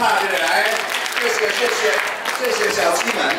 怕着来谢谢谢谢谢谢小七们。